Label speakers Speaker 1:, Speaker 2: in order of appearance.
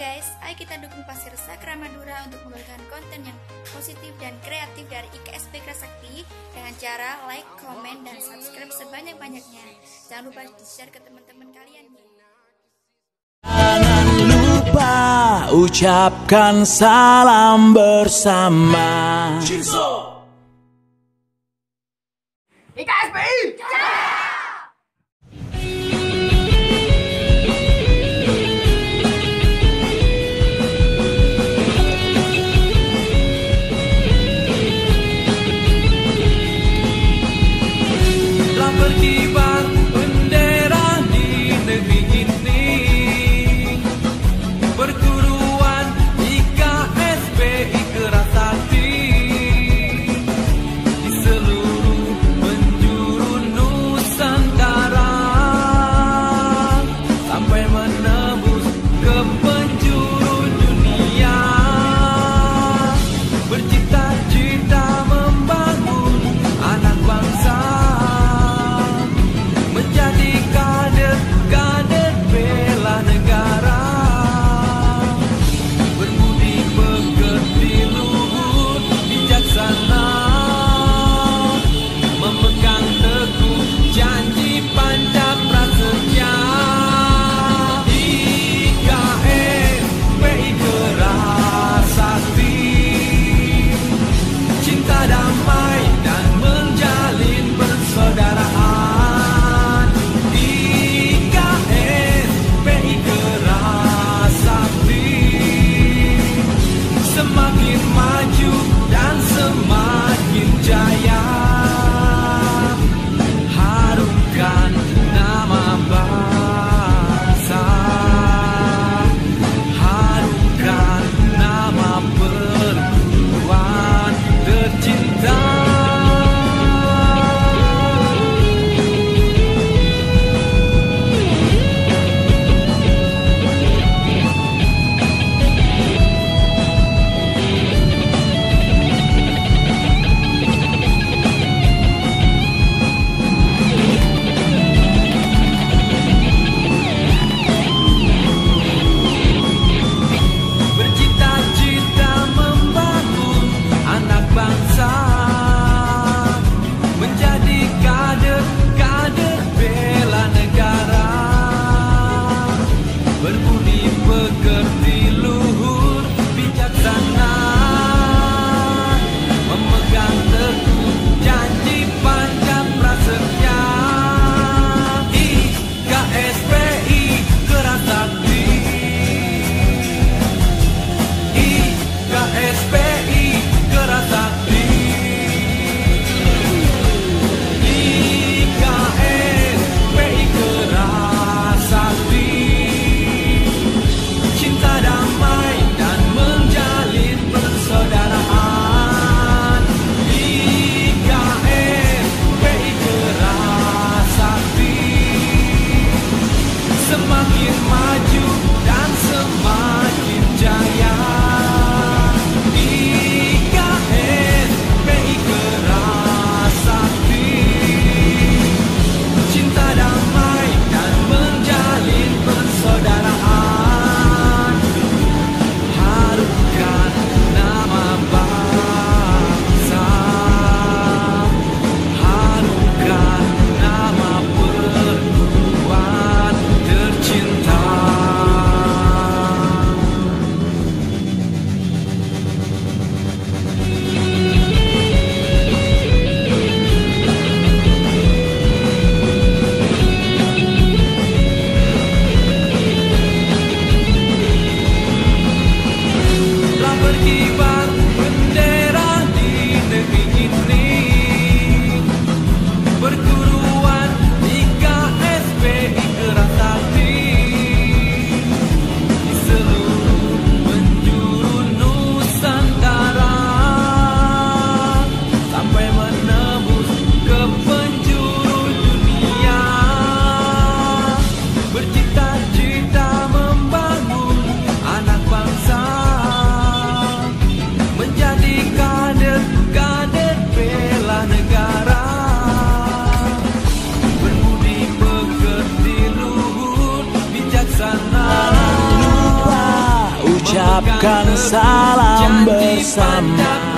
Speaker 1: guys, ayo kita dukung Pasir Sakra Madura untuk memberikan konten yang positif dan kreatif dari IKSP Krasakti dengan cara like, komen, dan subscribe sebanyak-banyaknya. Jangan lupa di-share ke teman-teman kalian.
Speaker 2: Jangan lupa ucapkan salam bersama. pergi good.
Speaker 3: Ucapkan salam bersama